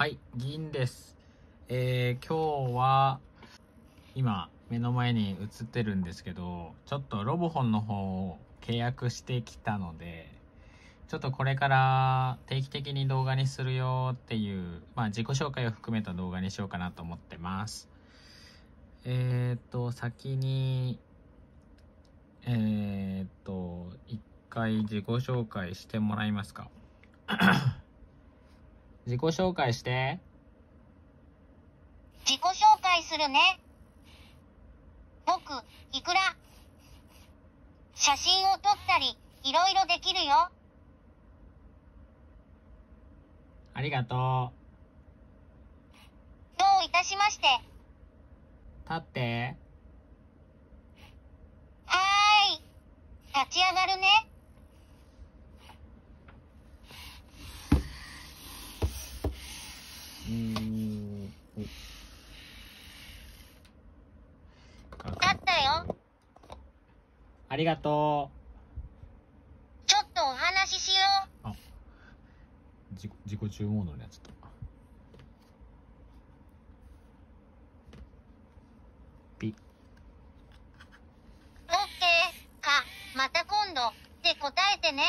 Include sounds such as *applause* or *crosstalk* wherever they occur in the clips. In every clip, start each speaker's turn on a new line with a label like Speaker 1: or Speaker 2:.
Speaker 1: はい、銀です。えー、今日は、今、目の前に映ってるんですけど、ちょっとロボホンの方を契約してきたので、ちょっとこれから定期的に動画にするよっていう、まあ自己紹介を含めた動画にしようかなと思ってます。えーっと、先に、えーっと、一回自己紹介してもらいますか。自己紹介して。
Speaker 2: 自己紹介するね。僕、いくら。写真を撮ったり、いろいろできるよ。
Speaker 1: ありがと
Speaker 2: どういたしまして？
Speaker 1: う。立って。
Speaker 2: はーい。立ち上がるね。
Speaker 1: うーん。
Speaker 2: 立ったよ。
Speaker 1: ありがと
Speaker 2: ちょっとお話ししよう。
Speaker 1: う。自己自己中モードのやつと。ピ。
Speaker 2: オッケー。か、また今度。で答えてね。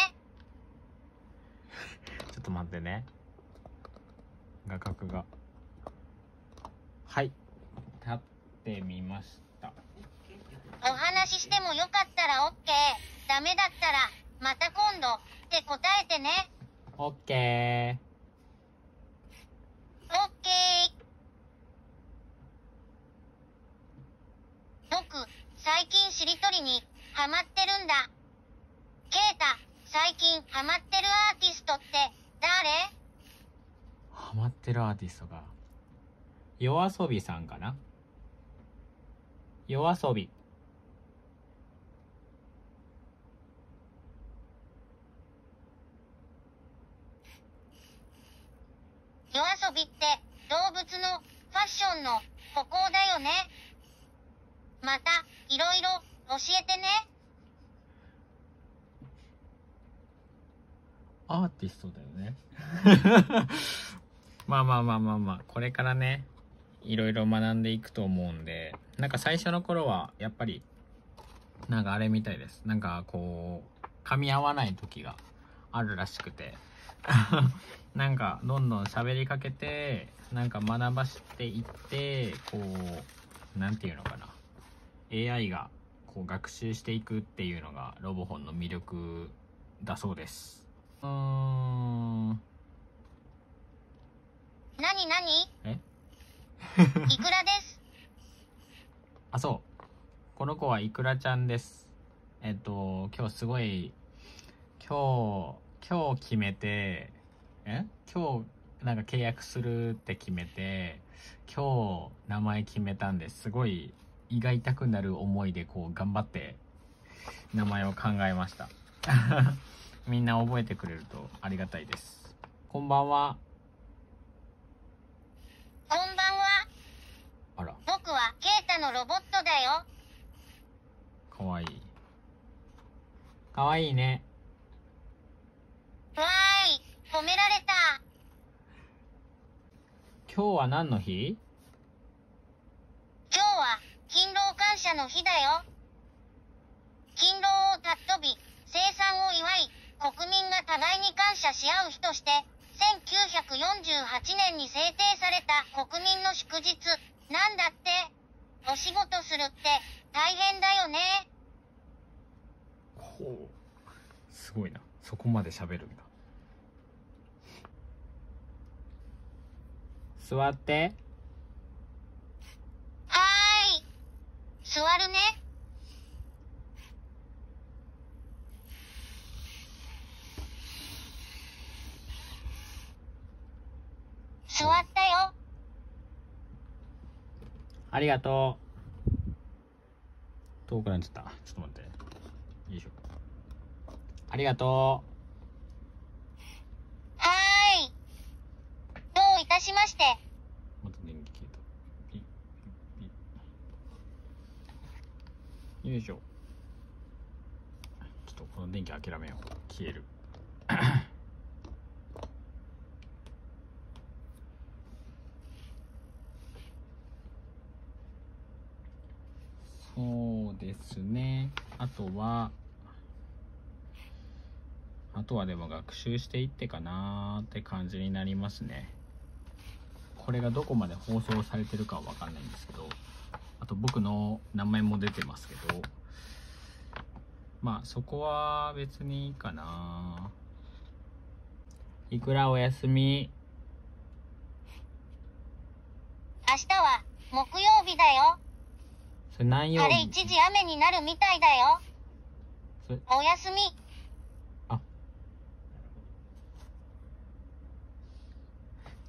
Speaker 2: *laughs*
Speaker 1: ちょっと待ってね。画角が。はい。立ってみました。
Speaker 2: お話ししてもよかったらオッケー。ダメだったら、また今度。で答えてね。
Speaker 1: オッケ
Speaker 2: オッケー。僕、最近しりとりにハマってるんだ。ケイタ、最近ハマってるアーティストって誰？
Speaker 1: ー。ハマってるアーティストが。夜遊びさんかな？夜遊び。
Speaker 2: 夜遊びって動物のファッションの歩行だよね。また、いろいろ教えてね。
Speaker 1: アーティストだよね。*laughs* まあまあまあまあまあ、これからね、いろいろ学んでいくと思うんで、なんか最初の頃は、やっぱり、なんかあれみたいです。なんかこう、噛み合わない時があるらしくて、*laughs* なんかどんどん喋りかけて、なんか学ばしていって、こう、なんていうのかな。AI がこう学習していくっていうのがロボホンの魅力だそうです。うーん。
Speaker 2: なになに
Speaker 1: え？*laughs*
Speaker 2: いくらです？
Speaker 1: あ、そう。この子はイクラちゃんです。えっと、今日すごい、今日、今日決めて、え？今日、なんか契約するって決めて、今日名前決めたんですごい胃が痛くなる思いでこう頑張って名前を考えました。*laughs* みんな覚えてくれるとありがたいです。こんばんは。
Speaker 2: こんばんは。
Speaker 1: あら、
Speaker 2: 僕はケイタのロボットだよ。
Speaker 1: かわいい。かわいいね。
Speaker 2: 褒められた。
Speaker 1: 今日は何の日？
Speaker 2: 今日は勤労感謝の日だよ。勤労を尊び、生産を祝い、国民が互いに感謝し合う日として、1948年に制定された国民の祝日、なんだって？お仕事するって大変だよね。
Speaker 1: ほうすごいなそこまで喋るんだ座って
Speaker 2: はーい。座るね。座ったよ。
Speaker 1: ありがとう遠くなっちゃったちょっと待ってよいしょありがと
Speaker 2: はしまして。
Speaker 1: また電気消えた。ピッピッ。よいしょ。ちょっとこの電気諦めよう。消える。*coughs* そうですね。あとは、あとはでも学習していってかなーって感じになりますね。これがどこまで放送されてるかはわかんないんですけどあと僕の名前も出てますけどまあそこは別にいいかないくらお休み？
Speaker 2: 明日は木曜日だよ。
Speaker 1: それ何曜
Speaker 2: 晴れ
Speaker 1: 日
Speaker 2: 一時雨になるみたいだよ。おやすみ。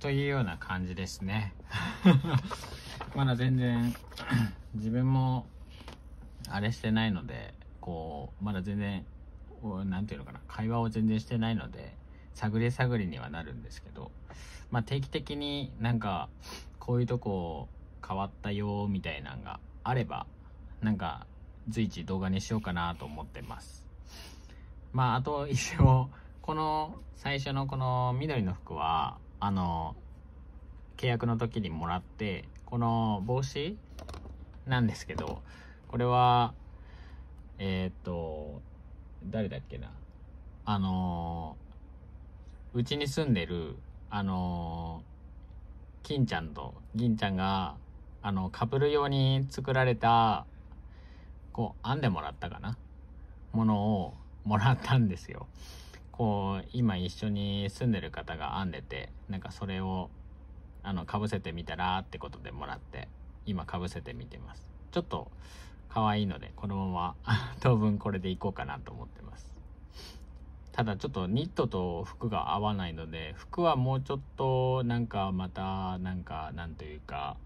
Speaker 1: というような感じですね。*laughs* まだ全然 *clears throat* 自分もあれしてないのでこうまだ全然おなんていうのかな会話を全然してないので探り探りにはなるんですけどまあ定期的になんかこういうとこ変わったよみたいなのがあればなんか随一動画にしようかなと思ってます。まああと一応この最初のこの緑の服はあの契約の時にもらってこの帽子なんですけどこれはえーっと誰だっけなあのうちに住んでるあの金ちゃんと銀ちゃんがあのカップル用に作られたこう編んでもらったかなものをもらったんですよ。こう今一緒に住んでる方が編んでてなんかそれをあのかぶせてみたらってことでもらって今かぶせてみてます。ちょっと可愛いのでこのまま *laughs* 当分これでいこうかなと思ってます。ただちょっとニットと服が合わないので服はもうちょっとなんかまたなんかなんというか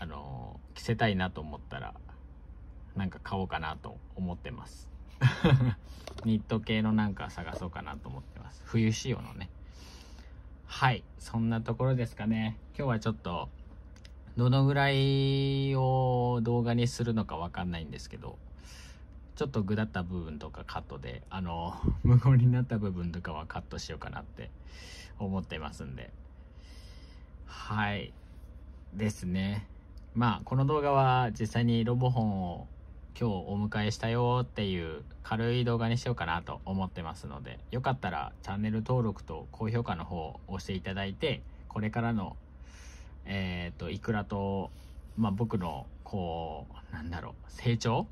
Speaker 1: あの着せたいなと思ったらなんか買おうかなと思ってます。*laughs* ニット系のなんか探そうかなと思ってます。冬仕様のね。はい。そんなところですかね。今日はちょっとどのぐらいを動画にするのかわかんないんですけどちょっと具だった部分とかカットであの *laughs* 無言になった部分とかはカットしようかなって思ってますんで。はい。ですね。まあこの動画は実際にロボホンを今日お迎えしたよっていう軽い動画にしようかなと思ってますのでよかったらチャンネル登録と高評価の方を押していただいてこれからのえっ、といくらと、まあ、僕のこうなんだろう成長？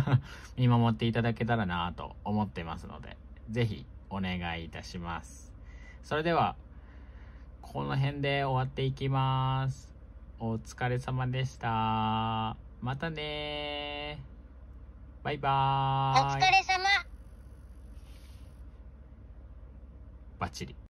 Speaker 1: *laughs* 見守っていただけたらなと思ってますので是非お願いいたします。それではこの辺で終わっていきます。お疲れ様でした。またねバイ
Speaker 2: お
Speaker 1: バーイ
Speaker 2: 疲れ様。
Speaker 1: バッチリ